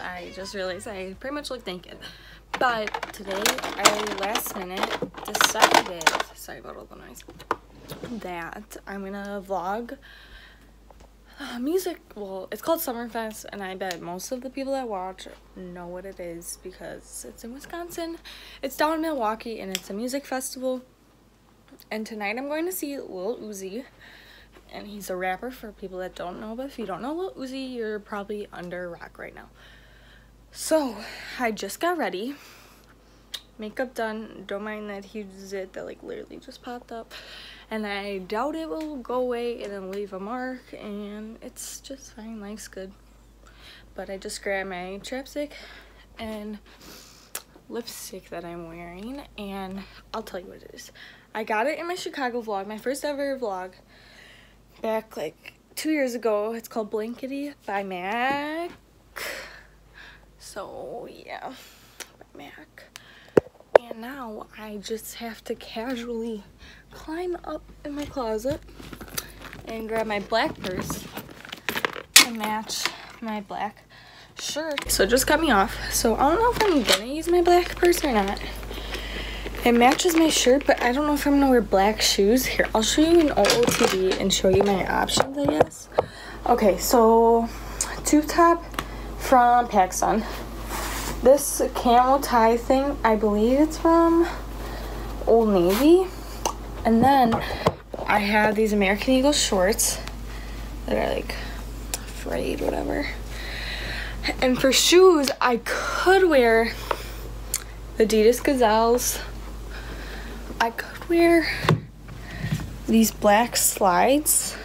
I just realized I pretty much look naked. But today, I last minute decided, sorry about all the noise, that I'm gonna vlog uh, music. Well, it's called Summerfest, and I bet most of the people that watch know what it is because it's in Wisconsin. It's down in Milwaukee, and it's a music festival. And tonight I'm going to see Lil Uzi and he's a rapper for people that don't know. But if you don't know Lil Uzi, you're probably under a rock right now. So I just got ready, makeup done. Don't mind that huge zit that like literally just popped up, and I doubt it will go away and then leave a mark. And it's just fine. Life's good. But I just grabbed my chapstick and lipstick that I'm wearing and I'll tell you what it is. I got it in my Chicago vlog, my first ever vlog back like two years ago. It's called Blankety by Mac. So yeah, by Mac. And now I just have to casually climb up in my closet and grab my black purse to match my black shirt. So just cut me off. So I don't know if I'm gonna use my black purse or not. It matches my shirt, but I don't know if I'm gonna wear black shoes. Here, I'll show you an OOTD and show you my options, I guess. Okay, so tube top from PacSun. This camel tie thing, I believe it's from Old Navy. And then I have these American Eagle shorts that are like frayed, whatever. And for shoes, I could wear Adidas Gazelles I could wear these black slides,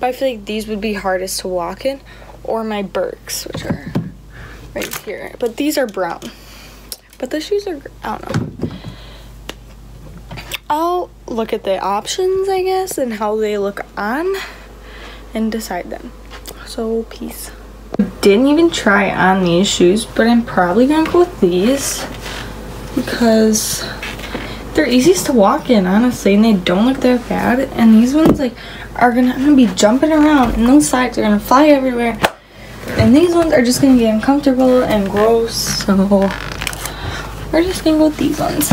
but I feel like these would be hardest to walk in, or my Birks, which are right here. But these are brown. But the shoes are, I don't know. I'll look at the options, I guess, and how they look on and decide them. So, peace. Didn't even try on these shoes, but I'm probably gonna go with these because they're easiest to walk in, honestly, and they don't look that bad. And these ones, like, are gonna, gonna be jumping around, and those sides are gonna fly everywhere. And these ones are just gonna get uncomfortable and gross, so we're just gonna go with these ones.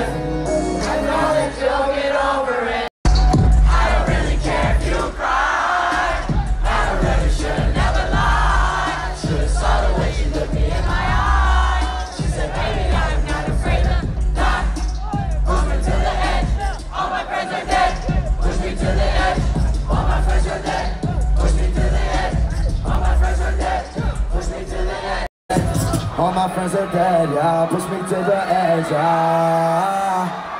all my friends are dead, yeah. Push me to the edge, yeah.